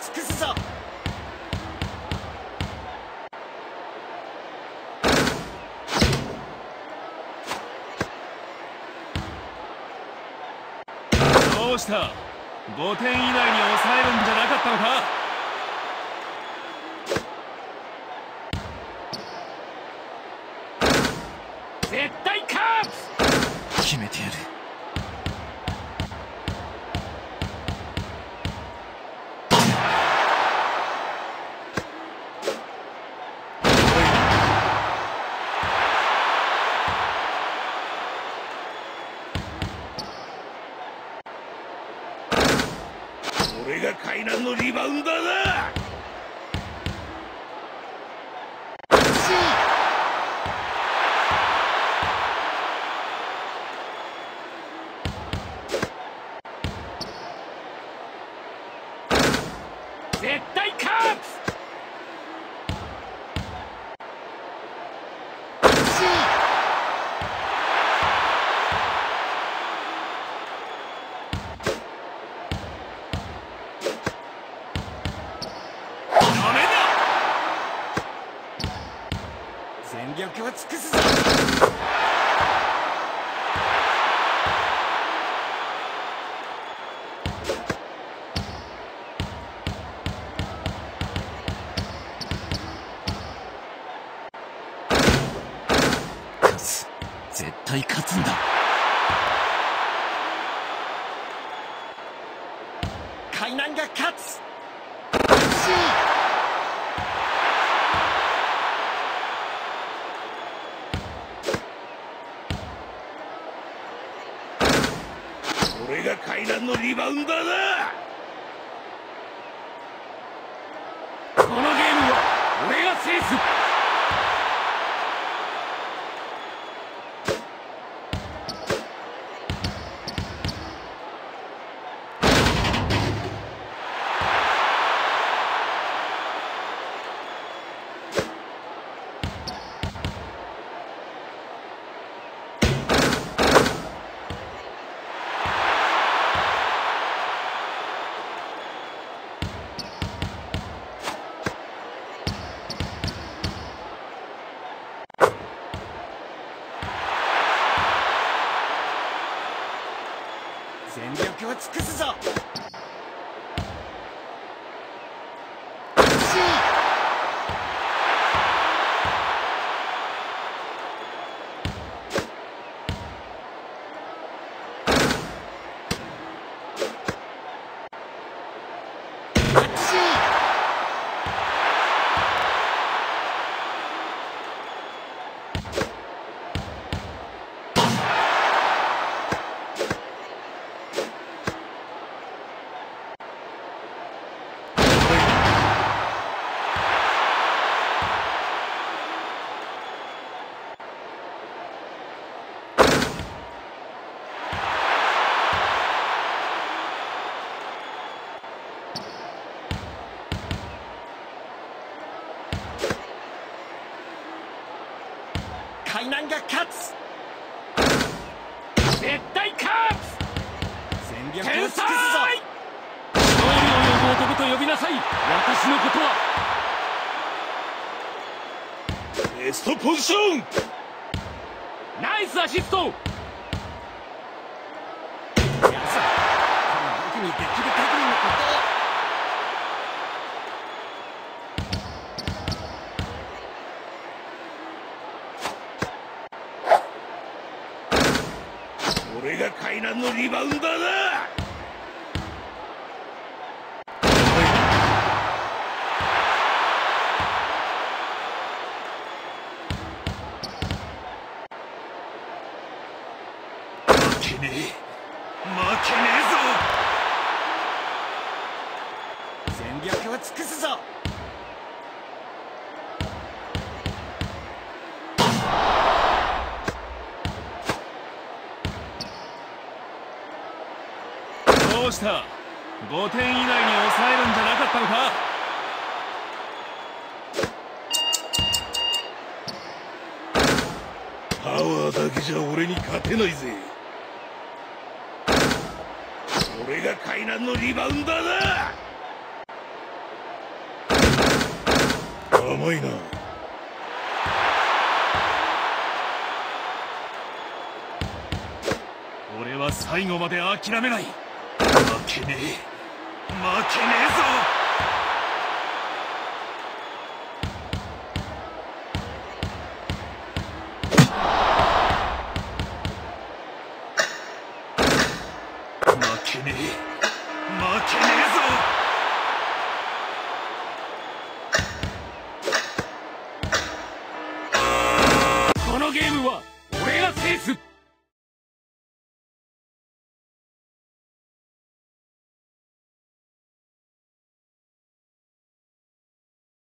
尽くすぞ。どうした？5点以内に抑えるんじゃなかったのか絶対勝つ決めてやる俺が海南のリバウンダーだ絶対勝つダメ全力を尽くすぞ勝つ絶対勝つんだ。海南が勝つれが階段のリバウンダーだだこのゲームは俺が制す。全力を尽くすぞ海南が勝つ絶対勝つ!全力を尽くすぞ!天才勝利を呼ぶ男と呼びなさい。私のことは。ベストポジション!ナイスアシスト俺が海南のリバウンダーだ負けねえ負けねえぞ。全力を尽くすぞ。うした。5点以内に抑えるんじゃなかったのか？パワーだけじゃ俺に勝てないぜ。それが海南のリバウンダーだ甘いな。俺は最後まで諦めないけねえ。負けねえぞ。このゲームは俺が制す。